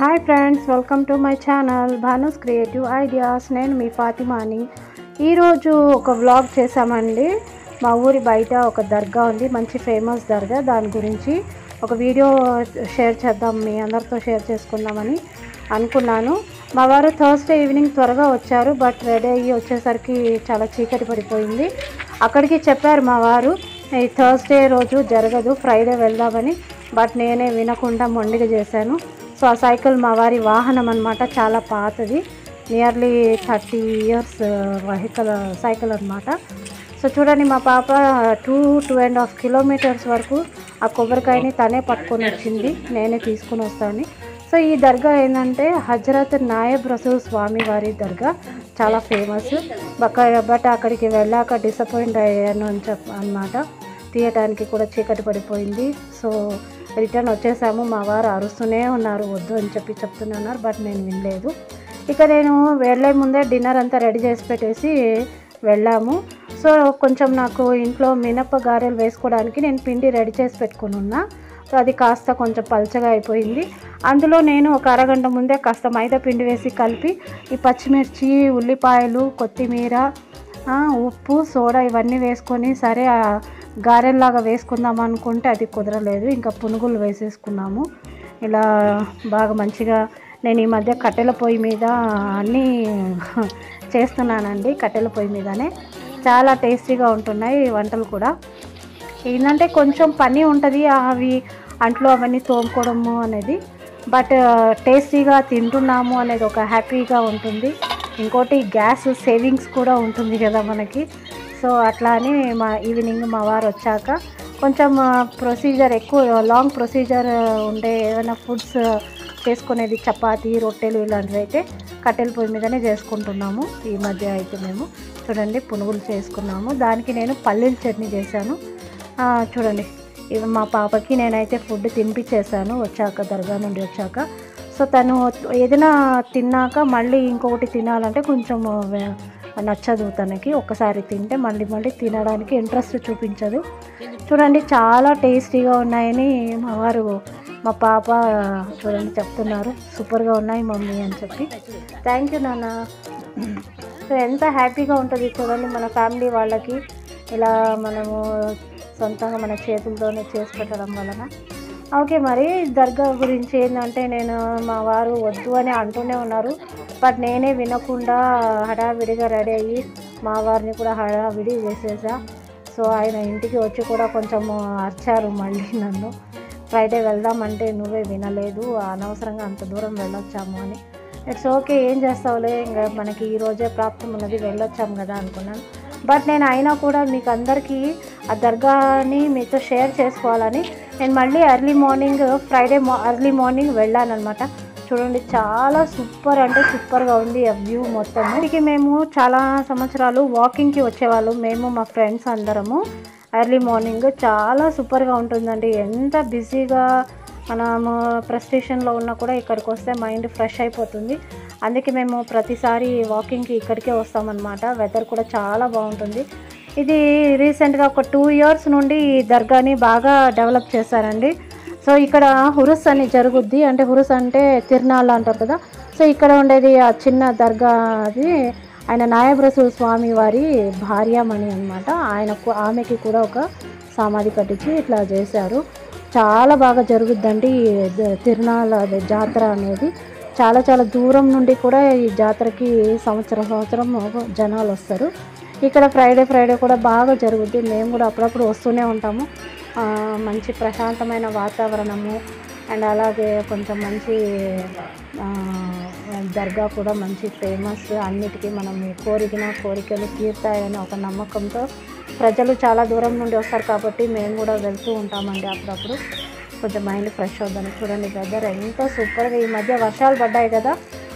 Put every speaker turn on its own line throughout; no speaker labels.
Hi friends welcome to my channel Bhanu's creative ideas నేను మీ ఫాతిమాని. ఈరోజు ఒక వ్లాగ్ చేసామండి మా ఊరి బయట ఒక దర్గా ఉంది మంచి ఫేమస్ దర్గా. దాని గురించి ఒక వీడియో షేర్ చేద్దాం మీ అందరితో షేర్ చేసుకుందామని అనుకున్నాను. మా వారు థర్స్డే ఈవినింగ్ త్వరగా వచ్చారు బట్ రెడీ అయ్యి వచ్చేసరికి చాలా చీకటి పడిపోయింది. అక్కడికి చెప్పారు మా వారు ఈ థర్స్డే రోజు జరగదు ఫ్రైడే వెళ్దామని బట్ నేనే వినకుండా మొండిగా చేశాను. సో ఆ సైకిల్ మా వారి వాహనం అనమాట చాలా పాతది. Nearly thirty years vehicle cycle అనమాట సో చూడండి మా పాప two two and half kilometres వరకు ఆ కొబ్బరికాయని తనే పట్టుకొని వచ్చింది నేనే తీసుకుని వస్తాను సో ఈ దర్గా ఏంటంటే హజరత్ నాయబ్ రసూల్ స్వామి వారి దర్గా చాలా ఫేమస్ బట్ బట్ అక్కడికి వెళ్ళాక డిసప్పాయింట్ అయ్యాను అని చెప్ప అనమాట తీయటానికి కూడా చీకటి పడిపోయింది. సో రిటర్న్ వచ్చేసాము. మా వారు అరుస్తూనే ఉన్నారు. వద్దు అని చెప్పి చెప్తున్నారు బట్ నేను వినలేదు. ఇక నేను వెళ్ళే ముందే డిన్నర్ అంతా రెడీ చేసి పెట్టేసి వెళ్ళాము. సో కొంచెం నాకు ఇంట్లో మినప్ప గారెలు వేసుకోవడానికి నేను పిండి రెడీ చేసి పెట్టుకుని ఉన్నా. సో అది కాస్త కొంచెం పల్చగా అయిపోయింది. అందులో నేను ఒక అరగంట ముందే కాస్త మైదా పిండి వేసి కలిపి ఈ పచ్చిమిర్చి ఉల్లిపాయలు కొత్తిమీర ఉప్పు సోడా ఇవన్నీ వేసుకొని సరే గారెల్లాగా వేసుకుందాం అనుకుంటే అది కుదరలేదు. ఇంకా పునుగులు వేసేసుకున్నాము. ఇలా బాగా మంచిగా నేను ఈ మధ్య కట్టెల పొయ్యి మీద అన్నీ చేస్తున్నానండి కట్టెల పొయ్యి మీదనే. చాలా టేస్టీగా ఉంటున్నాయి వంటలు కూడా. ఏంటంటే కొంచెం పని ఉంటుంది అవి అంట్లో అవన్నీ తోముకోవడము అనేది. బట్ టేస్టీగా తింటున్నాము అనేది ఒక హ్యాపీగా ఉంటుంది. ఇంకోటి గ్యాస్ సేవింగ్స్ కూడా ఉంటుంది కదా మనకి. సో అట్లా అని మా ఈవినింగ్ మా వారు వచ్చాక కొంచెం ప్రొసీజర్ ఎక్కువ లాంగ్ ప్రొసీజర్ ఉండే ఏమైనా ఫుడ్స్ చేసుకునేది చపాతీ రొట్టెలు ఇలాంటివి అయితే కట్టెల పొయ్యి మీదనే చేసుకుంటున్నాము. ఈ మధ్య అయితే మేము చూడండి పునుగులు చేసుకున్నాము. దానికి నేను పల్లీల చట్నీ చేశాను. చూడండి ఇవి మా పాపకి నేనైతే ఫుడ్ తినిపించేశాను వచ్చాక దర్గా నుండి వచ్చాక. సో తను ఏదైనా తిన్నాక మళ్ళీ ఇంకొకటి తినాలంటే కొంచెం నచ్చదు తనకి. ఒకసారి తింటే మళ్ళీ మళ్ళీ తినడానికి ఇంట్రెస్ట్ చూపించదు. చూడండి చాలా టేస్టీగా ఉన్నాయని మా వారు మా పాప చూడండి చెప్తున్నారు. సూపర్గా ఉన్నాయి మమ్మీ అని చెప్పి. థ్యాంక్ యూ నాన్న. సో ఎంత హ్యాపీగా ఉంటుంది చూడండి మన ఫ్యామిలీ వాళ్ళకి. ఇలా మనము సొంతంగా మన చేతులతోనే చేసి పెట్టడం వలన. ఓకే మరి దర్గా గురించి ఏంటంటే నేను మా వారు వద్దు అని అంటూనే ఉన్నారు. బట్ నేనే వినకుండా హడావిడిగా రెడీ అయ్యి మా వారిని కూడా హడావిడి చేసేసా. సో ఆయన ఇంటికి వచ్చి కూడా కొంచెం అరిచారు మళ్ళీ నన్ను. ఫ్రైడే వెళ్దామంటే నువ్వే వినలేదు అనవసరంగా అంత దూరం వెళ్ళొచ్చాము అని. ఇట్స్ ఓకే ఏం చేస్తావులే ఇంకా మనకి ఈరోజే ప్రాప్తం ఉన్నది వెళ్ళొచ్చాము కదా అనుకున్నాను. బట్ నేను అయినా కూడా మీకు అందరికీ ఆ దర్గాని మీతో షేర్ చేసుకోవాలని నేను మళ్ళీ ఎర్లీ మార్నింగ్ ఫ్రైడే మా ఎర్లీ మార్నింగ్ వెళ్ళాను అనమాట చూడండి చాలా సూపర్ అంటే సూపర్గా ఉంది ఆ వ్యూ మొత్తం ఇక్కడికి మేము చాలా సంవత్సరాలు వాకింగ్కి వచ్చేవాళ్ళు మేము మా ఫ్రెండ్స్ అందరము. ఎర్లీ మార్నింగ్ చాలా సూపర్గా ఉంటుందండి. ఎంత బిజీగా మనము ప్రెస్టేషన్లో ఉన్నా కూడా ఇక్కడికి వస్తే మైండ్ ఫ్రెష్ అయిపోతుంది. అందుకే మేము ప్రతిసారి వాకింగ్కి ఇక్కడికే వస్తామన్నమాట. వెదర్ కూడా చాలా బాగుంటుంది. ఇది రీసెంట్గా ఒక టూ ఇయర్స్ నుండి ఈ దర్గాని బాగా డెవలప్ చేశారండి. సో ఇక్కడ హురుస్ అని జరుగుద్ది. అంటే హురుస్ అంటే తిరునాళ్ళు అంటారు కదా. సో ఇక్కడ ఉండేది ఆ చిన్న దర్గా అది. ఆయన నాయబ్ రసూల్ స్వామి వారి భార్యమణి అనమాట ఆయనకు ఆమెకి కూడా ఒక సమాధి కట్టించి ఇట్లా చేశారు. చాలా బాగా జరుగుద్దండి ఈ తిరునాళ్ళ జాతర అనేది. చాలా చాలా దూరం నుండి కూడా ఈ జాతరకి సంవత్సరం సంవత్సరం జనాలు వస్తారు. ఇక్కడ ఫ్రైడే ఫ్రైడే కూడా బాగా జరుగుద్ది. మేము కూడా అప్పుడప్పుడు వస్తూనే ఉంటాము. మంచి ప్రశాంతమైన వాతావరణము. అండ్ అలాగే కొంచెం మంచి దర్గా కూడా మంచి ఫేమస్. అన్నిటికీ మనం కోరికిన కోరికలు తీర్తాయని ఒక నమ్మకంతో ప్రజలు చాలా దూరం నుండి వస్తారు కాబట్టి మేము కూడా వెళ్తూ ఉంటామండి అప్పుడప్పుడు. కొంచెం మైండ్ ఫ్రెష్ అవుతుంది. చూడండి వెదర్ ఎంత సూపర్గా ఈ మధ్య వర్షాలు పడ్డాయి కదా.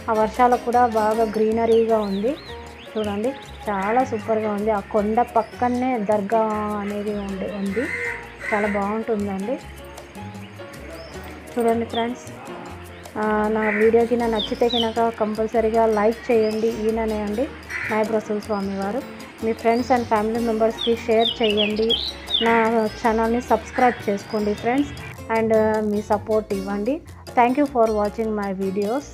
ఆ వర్షాలకు కూడా బాగా గ్రీనరీగా ఉంది. చూడండి చాలా సూపర్గా ఉంది. ఆ కొండ పక్కనే దర్గా అనేది ఉంది ఉంది. చాలా బాగుంటుందండి. చూడండి ఫ్రెండ్స్ నా వీడియోకి నా నచ్చితే కనుక కంపల్సరీగా లైక్ చేయండి ఈయననే అండి నాయబ్ రసూల్ స్వామి వారు. మీ ఫ్రెండ్స్ అండ్ ఫ్యామిలీ మెంబర్స్కి షేర్ చేయండి. నా ఛానల్ని సబ్స్క్రైబ్ చేసుకోండి ఫ్రెండ్స్ అండ్ మీ సపోర్ట్ ఇవ్వండి. Thank you for watching my videos